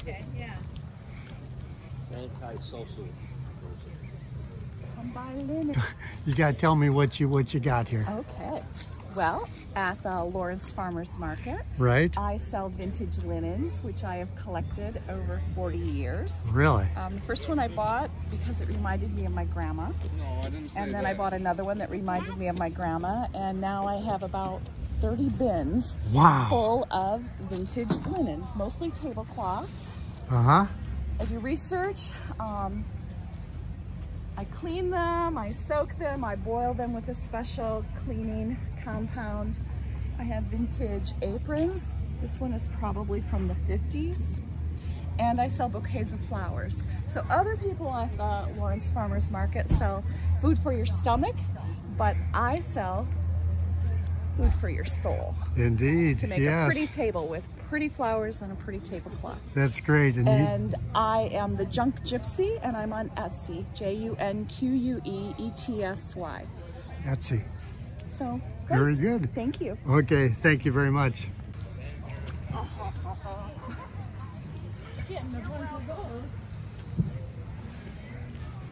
Okay, yeah. Anti-social. Come buy linen. You got to tell me what you what you got here, Okay. Well, at the Lawrence Farmers Market, right? I sell vintage linens, which I have collected over 40 years. Really? Um, the first one I bought because it reminded me of my grandma. No, I didn't say And then I bought another one that reminded me of my grandma. And now I have about 30 bins Wow. full of vintage linens, mostly tablecloths. Uh huh. I do research. Um, I clean them, I soak them, I boil them with a special cleaning compound. I have vintage aprons. This one is probably from the 50s. And I sell bouquets of flowers. So other people at the Lawrence Farmers Market sell food for your stomach, but I sell food for your soul. Indeed. To make a yes. pretty table with pretty flowers and a pretty tablecloth. That's great. And, And I am the Junque Gypsy, and I'm on Etsy, J-U-N-Q-U-E-E-T-S-Y. Etsy. So, great. Very good. Thank you. Okay. Thank you very much.